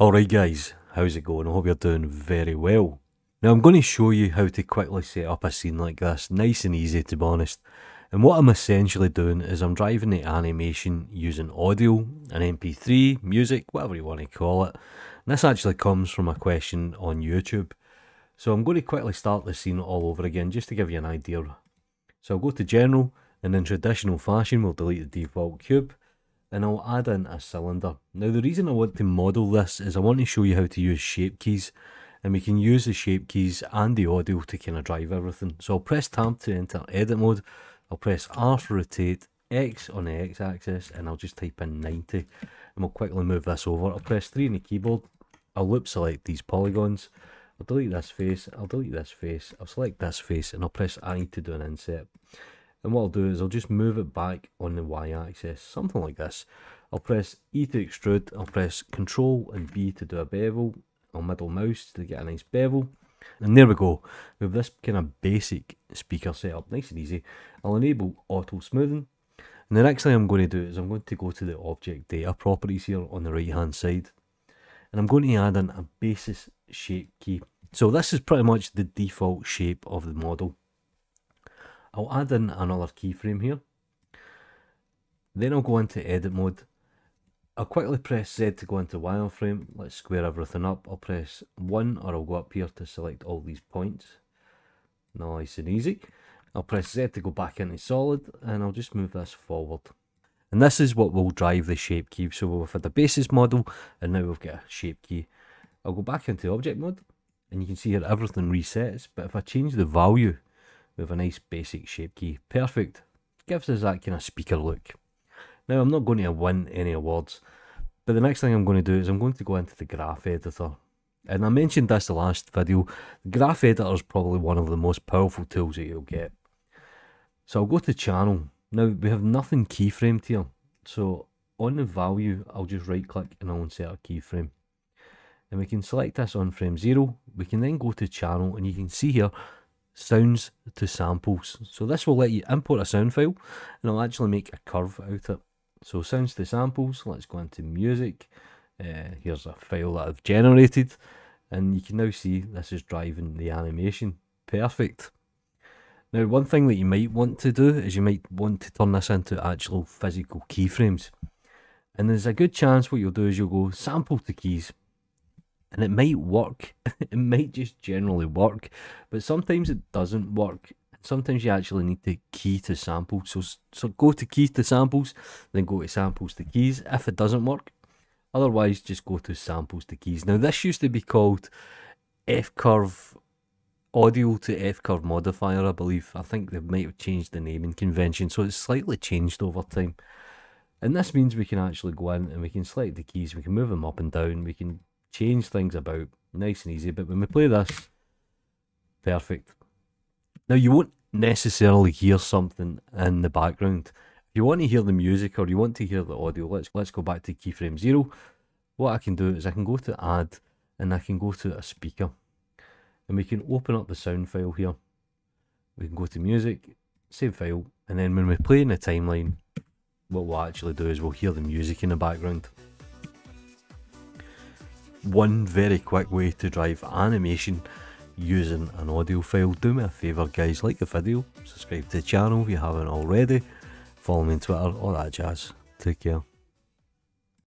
Alright guys, how's it going? I hope you're doing very well. Now I'm going to show you how to quickly set up a scene like this, nice and easy to be honest. And what I'm essentially doing is I'm driving the animation using audio, an MP3, music, whatever you want to call it. And this actually comes from a question on YouTube. So I'm going to quickly start the scene all over again just to give you an idea. So I'll go to general and in traditional fashion we'll delete the default cube and I'll add in a cylinder. Now the reason I want to model this is I want to show you how to use shape keys and we can use the shape keys and the audio to kind of drive everything. So I'll press tab to enter edit mode, I'll press R for rotate, X on the X axis and I'll just type in 90 and we'll quickly move this over. I'll press 3 on the keyboard, I'll loop select these polygons, I'll delete this face, I'll delete this face, I'll select this face and I'll press I to do an inset. And what I'll do is I'll just move it back on the y-axis, something like this. I'll press E to extrude, I'll press Control and B to do a bevel, I'll middle mouse to get a nice bevel. And there we go, we have this kind of basic speaker setup, nice and easy. I'll enable auto smoothing. And the next thing I'm going to do is I'm going to go to the object data properties here on the right hand side. And I'm going to add in a basis shape key. So this is pretty much the default shape of the model. I'll add in another keyframe here. Then I'll go into edit mode. I'll quickly press Z to go into wireframe. Let's square everything up. I'll press 1 or I'll go up here to select all these points. Nice and easy. I'll press Z to go back into solid and I'll just move this forward. And this is what will drive the shape key. So we've had the basis model and now we've got a shape key. I'll go back into object mode and you can see here everything resets. But if I change the value with a nice basic shape key. Perfect. Gives us that kind of speaker look. Now I'm not going to win any awards, but the next thing I'm going to do is I'm going to go into the graph editor. And I mentioned this the last video, the graph editor is probably one of the most powerful tools that you'll get. So I'll go to channel. Now we have nothing keyframed here. So on the value, I'll just right click and I'll insert a keyframe. And we can select this on frame 0. We can then go to channel and you can see here sounds to samples. So this will let you import a sound file and it'll actually make a curve out of it. So sounds to samples, let's go into music. Uh, here's a file that I've generated and you can now see this is driving the animation. Perfect. Now one thing that you might want to do is you might want to turn this into actual physical keyframes. And there's a good chance what you'll do is you'll go sample to keys and it might work. it might just generally work, but sometimes it doesn't work. Sometimes you actually need to key to samples. So, so go to keys to samples, then go to samples to keys if it doesn't work. Otherwise, just go to samples to keys. Now, this used to be called F curve audio to F curve modifier, I believe. I think they might have changed the naming convention, so it's slightly changed over time. And this means we can actually go in and we can select the keys, we can move them up and down, we can change things about nice and easy. But when we play this, perfect. Now you won't necessarily hear something in the background. If you want to hear the music or you want to hear the audio, let's let's go back to keyframe zero. What I can do is I can go to add and I can go to a speaker and we can open up the sound file here. We can go to music, save file, and then when we play in the timeline, what we'll actually do is we'll hear the music in the background one very quick way to drive animation using an audio file. Do me a favour guys, like the video, subscribe to the channel if you haven't already, follow me on Twitter, all that jazz. Take care.